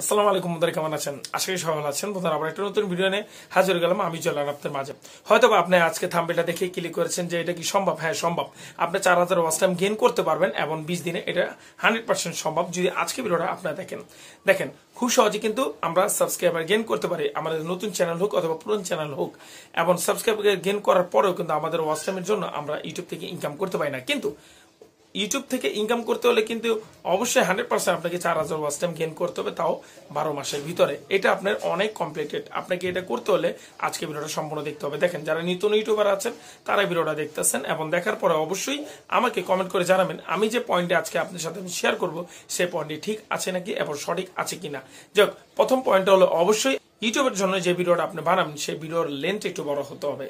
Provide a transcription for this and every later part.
আসসালামু আলাইকুম বন্ধুরা, কেমন আছেন? আশা করি সবাই আছেন। বন্ধুরা, আবার একটা নতুন ভিডিও নিয়ে হাজির গেলাম আমি চলার আপনাদের মাঝে। হয়তো আপনি আজকে থাম্বেলটা দেখে ক্লিক করেছেন যে এটা কি সম্ভব? হ্যাঁ সম্ভব। আপনি চার হাজার ওয়াচ টাইম গেইন করতে পারবেন এবং বিশ দিনে এটা হান্ড্রেড পার্সেন্ট সম্ভব যদি আজকে ভিডিওটা আপনারা দেখেন। দেখেন, খুব সহজে কিন্তু আমরা সাবস্ক্রাইবার গেইন করতে পারি। আমাদের নতুন চ্যানেল হোক অথবা পুরনো চ্যানেল হোক, এবং সাবস্ক্রাইবার গেইন করার পরেও কিন্তু আমাদের ওয়াচ টাইমের জন্য আমরা ইউটিউব থেকে ইনকাম করতে পারি না। কিন্তু ইউটিউব থেকে ইনকাম করতে হলে কিন্তু অবশ্যই হান্ড্রেড পার্সেন্ট আপনাকে চার হাজার ওয়াচ টাইম গেইন করতে হবে, তাও বারো মাসের ভিতরে। এটা আপনার অনেক কমপ্লিটেড আপনাকে এটা করতে হলে আজকে ভিডিওটা সম্পূর্ণ দেখতে হবে। দেখেন, যারা নতুন ইউটিউবার আছেন, তারা ভিডিওটা দেখতেছেন এবং দেখার পরে অবশ্যই আমাকে কমেন্ট করে জানাবেন, আমি যে পয়েন্টে আজকে আপনার সাথে আমি শেয়ার করব, সেই পয়েন্টটি ঠিক আছে নাকি এবং সঠিক আছে কিনা। যাক, প্রথম পয়েন্টটা হলো অবশ্যই ইউটিউবের জন্য যে ভিডিওটা আপনি বানাবেন, সেই ভিডিওর লেন্থ একটু বড় হতে হবে।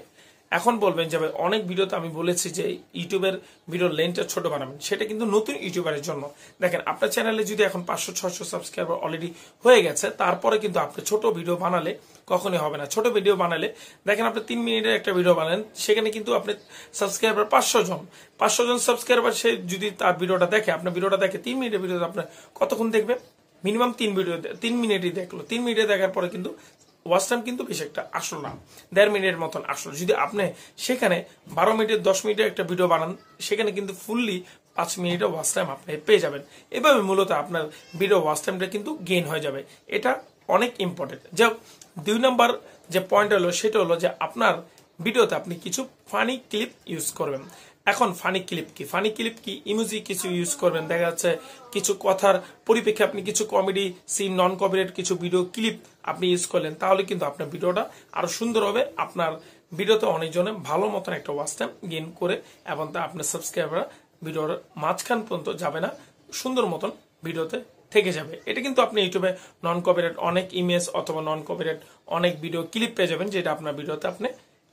এখন বলবেন যে অনেক ভিডিওতে আমি বলেছি যে ইউটিউবের ভিডিওর লেন্থটা ছোট বানাবেন। সেটা কিন্তু নতুন ইউটিউবারের জন্য। দেখেন, আপনার চ্যানেলে যদি এখন পাঁচশো ছশো সাবস্ক্রাইবার অলরেডি হয়ে গেছে, তারপরে কিন্তু আপনি ছোট ভিডিও বানালে কখনই হবে না। ছোট ভিডিও বানালে, দেখেন আপনি তিন মিনিটের একটা ভিডিও বানালেন, সেখানে কিন্তু আপনি সাবস্ক্রাইবার পাঁচশো জন। পাঁচশো জন সাবস্ক্রাইবার সে যদি তার ভিডিওটা দেখে, আপনার ভিডিওটা দেখে তিন মিনিটের ভিডিও আপনার কতক্ষণ দেখবে মিনিমাম তিন ভিডিও তিন মিনিটই দেখল। তিন মিনিটে দেখার পরে কিন্তু ওয়াচ কিন্তু বেশি একটা আসলো না। দেড় মিনিটের মতন আসলো। যদি আপনি সেখানে বারো মিনিটের দশ মিনিটের একটা ভিডিও বানান, সেখানে কিন্তু ফুললি পাঁচ মিনিটের ওয়াচ টাইম আপনি পেয়ে যাবেন। এভাবে মূলত আপনার ভিডিও ওয়াচ টাইমটা কিন্তু গেইন হয়ে যাবে। এটা অনেক ইম্পর্টেন্ট যা দুই নম্বর যে পয়েন্ট হলো, সেটা হলো যে আপনার ভিডিওতে আপনি কিছু ফানি ক্লিপ ইউজ করবেন। এখন ফানি ক্লিপ কি? ফানি ক্লিপ কি? ইমোজি কিছু ইউজ করবেন। দেখা যাচ্ছে কিছু কথার পরিপ্রেক্ষে আপনি কিছু কমেডি সিন নন কপিরাইট কিছু ভিডিও ক্লিপ আপনি ইউজ করলেন, তাহলে কিন্তু আপনার ভিডিওটা আরও সুন্দর হবে। আপনার ভিডিওতে অনেকজনে ভালো মতন একটা ওয়াচ টাইম গেইন করে এবং তা আপনার সাবস্ক্রাইবার ভিডিওর মাঝখান পর্যন্ত যাবে না, সুন্দর মতন ভিডিওতে থেকে যাবে। এটা কিন্তু আপনি ইউটিউবে নন কপিরাইট অনেক ইমেজ অথবা নন কপিরাইট অনেক ভিডিও ক্লিপ পেয়ে যাবেন, যেটা আপনার ভিডিওতে আপনি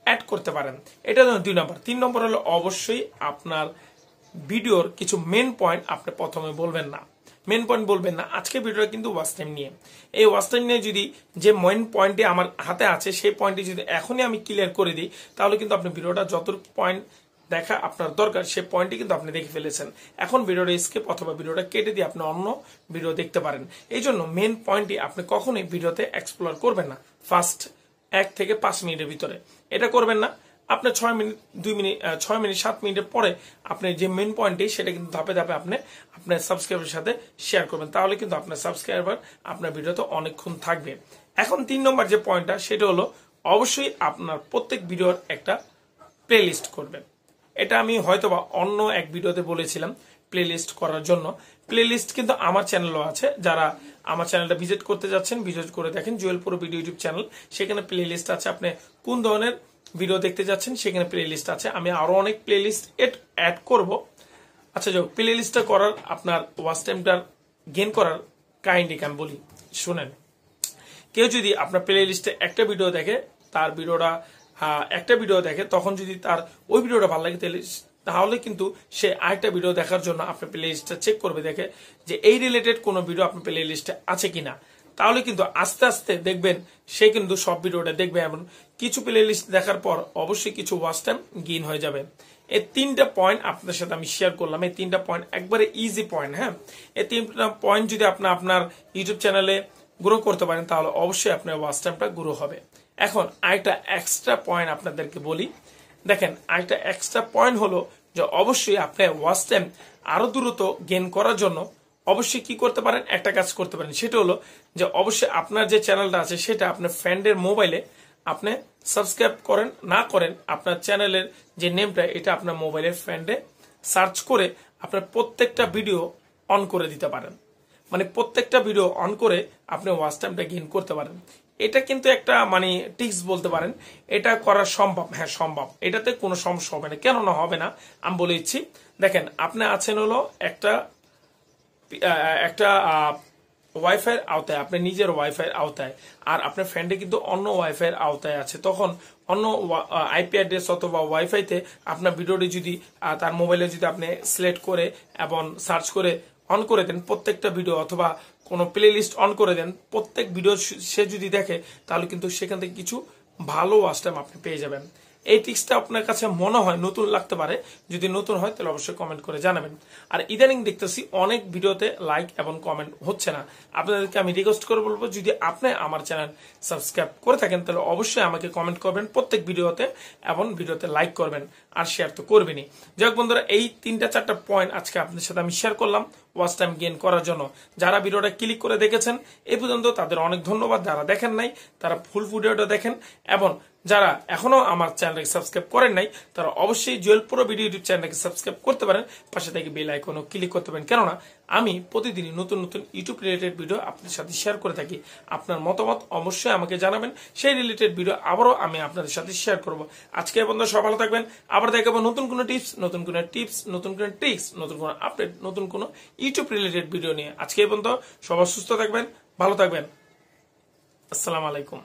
অ্যাড করতে পারেন। এটা দুই নম্বর। তিন নম্বর হলো অবশ্যই আপনার ভিডিওর কিছু মেন পয়েন্ট আপনি প্রথমে বলবেন না। মেন পয়েন্ট বলবেন না। আজকে ভিডিওটা কিন্তু ওয়াচ টাইম নিয়ে। এই ওয়াচ টাইম নিয়ে যদি যে মেন পয়েন্টটি আমার হাতে আছে, সেই পয়েন্টটি যদি এখনই আমি ক্লিয়ার করে দিই, তাহলে কিন্তু আপনি ভিডিওটা যত পয়েন্ট দেখা আপনার দরকার সে পয়েন্টটি কিন্তু আপনি দেখে ফেলেছেন। এখন ভিডিওটা স্কেপ অথবা ভিডিওটা কেটে দিয়ে আপনি অন্য ভিডিও দেখতে পারেন। এই জন্য মেন পয়েন্টটি আপনি কখনোই ভিডিওতে এক্সপ্লোর করবেন না। ফার্স্ট এক থেকে পাঁচ মিনিটের ভিতরে। এটা করবেন না। আপনার ছয় মিনিট, দুই মিনিট ছয় মিনিট, সাত মিনিটের পরে আপনি যে মেন পয়েন্টটি সেটা কিন্তু ধাপে ধাপে আপনি আপনার সাবস্ক্রাইবারের সাথে শেয়ার করবেন। তাহলে কিন্তু আপনার সাবস্ক্রাইবার আপনার ভিডিওতে অনেকক্ষণ থাকবে। এখন তিন নম্বর যে পয়েন্টটা সেটা হলো অবশ্যই আপনার প্রত্যেক ভিডিওর একটা প্লে লিস্ট করবেন। এটা আমি হয়তোবা অন্য এক ভিডিওতে বলেছিলাম প্লে লিস্ট করার জন্য। প্লে লিস্ট কিন্তু আমার চ্যানেলও আছে। যারা আমার চ্যানেলটা ভিজিট করতে যাচ্ছেন ভিজিট করে দেখেন জুয়েল পুরো ভিডিও ইউটিউব চ্যানেল সেখানে প্লে লিস্ট আছে। আপনি কোন ধরনের ভিডিও দেখতে যাচ্ছেন, সেখানে প্লে লিস্ট আছে। আমি আরও অনেক প্লে লিস্ট অ্যাড করব। আচ্ছা যাক প্লে লিস্টটা করার আপনার ওয়াচ টাইমটার গেন করার কাহিনীকে আমি বলি? শুনেন, কেউ যদি আপনার প্লে লিস্টে একটা ভিডিও দেখে, তার ভিডিওটা একটা ভিডিও দেখে, তখন যদি তার ওই ভিডিওটা ভালো লাগে, তাহলে তাহলে কিন্তু সে আরেকটা ভিডিও দেখার জন্য আপনার প্লে লিস্টটা চেক করবে, দেখে যে এই রিলেটেড কোনো ভিডিও আপনার প্লে লিস্টে আছে কিনা। তাহলে কিন্তু আস্তে আস্তে দেখবেন সে কিন্তু সব ভিডিওটা দেখবে এবং কিছু প্লে লিস্ট দেখার পর অবশ্যই কিছু ওয়াচ টাইম গেইন হয়ে যাবে। এই তিনটা পয়েন্ট আপনাদের সাথে আমি শেয়ার করলাম। এই তিনটা পয়েন্ট একবারে ইজি পয়েন্ট হ্যাঁ? এই তিনটা পয়েন্ট যদি আপনার আপনার ইউটিউব চ্যানেলে গ্রো করতে পারেন, তাহলে অবশ্যই আপনার ওয়াচ টাইমটা গ্রো হবে। এখন আরেকটা এক্সট্রা পয়েন্ট আপনাদেরকে বলি। দেখেন, আরেকটা এক্সট্রা পয়েন্ট হলো যে অবশ্যই আপনার ওয়াচ টাইম আরও দ্রুত গেন করার জন্য অবশ্যই কি করতে পারেন? একটা কাজ করতে পারেন। সেটা হলো যে অবশ্যই আপনার যে চ্যানেলটা আছে, সেটা আপনার ফ্রেন্ডের মোবাইলে আপনি সাবস্ক্রাইব করেন, না করেন, আপনার চ্যানেলের যে নেমটা, এটা আপনার মোবাইলের ফ্রেন্ডে সার্চ করে আপনার প্রত্যেকটা ভিডিও অন করে দিতে পারেন। মানে প্রত্যেকটা ভিডিও অন করে আপনি ওয়াচ টাইমটা গেইন করতে পারেন। এটা কিন্তু একটা মানে টিক্স বলতে পারেন, এটা করা সম্ভব। হ্যাঁ সম্ভব। এটাতে কোনো সমস্যা হবে না। কেন না হবে না? আমি বলে দিচ্ছি। দেখেন, আপনি আছেন হলো একটা একটা ওয়াইফাইয়ের আওতায়, আপনার নিজের ওয়াইফাইয়ের আওতায়, আর আপনার ফ্রেন্ডে কিন্তু অন্য ওয়াইফাইয়ের আওতায় আছে। তখন অন্য আইপি অ্যাড্রেস অথবা ওয়াইফাইতে আপনার ভিডিওটি যদি তার মোবাইলে যদি আপনি সিলেক্ট করে এবং সার্চ করে অন করে দেন, প্রত্যেকটা ভিডিও অথবা কোনো প্লে লিস্ট অন করে দেন, প্রত্যেক ভিডিও সে যদি দেখে, তাহলে কিন্তু সেখান থেকে কিছু ভালো ওয়াচ টাইম আপনি পেয়ে যাবেন। এই টিক্সটা আপনার কাছে মনে হয় নতুন লাগতে পারে, যদি নতুন হয়, তাহলে অবশ্যই কমেন্ট করে জানাবেন। আর ইদানিং দেখতেছি অনেক ভিডিওতে লাইক এবং কমেন্ট হচ্ছে না। আপনাদেরকে আমি রিকোয়েস্ট করে বলব, যদি আপনি আমার চ্যানেল সাবস্ক্রাইব করে থাকেন, তাহলে অবশ্যই আমাকে কমেন্ট করবেন প্রত্যেক ভিডিওতে এবং ভিডিওতে লাইক করবেন, আর শেয়ার তো করবেনই। যাই বন্ধুরা, এই তিনটা চারটা পয়েন্ট আজকে আপনাদের সাথে আমি শেয়ার করলাম ওয়াচ টাইম গেইন করার জন্য। যারা ভিডিওটা ক্লিক করে দেখেছেন এই পর্যন্ত তাদের অনেক ধন্যবাদ। যারা দেখেন নাই, তারা ফুল ভিডিওটা দেখেন এবং যারা এখনও আমার চ্যানেলকে সাবস্ক্রাইব করেন নাই, তারা অবশ্যই জুয়েল ভিডিও ইউটিউব চ্যানেলকে সাবস্ক্রাইব করতে পারেন। পাশে থেকে বেল আইকনও ক্লিক করতে পারেন। কেননা, আমি প্রতিদিনই নতুন নতুন ইউটিউব রিলেটেড ভিডিও আপনাদের সাথে শেয়ার করে থাকি। আপনার মতামত অবশ্যই আমাকে জানাবেন। সেই রিলেটেড ভিডিও আবারও আমি আপনাদের সাথে শেয়ার করব। আজকে পর্যন্ত সব ভালো থাকবেন। আবার দেখাবো নতুন কোনো টিপস, নতুন কোনো টিপস, নতুন কোনো ট্রিক্স, নতুন কোনো আপডেট, নতুন কোনো ইউটিউব রিলেটেড ভিডিও নিয়ে। আজকে পর্যন্ত সবাই সুস্থ থাকবেন, ভালো থাকবেন। আসসালামু আলাইকুম।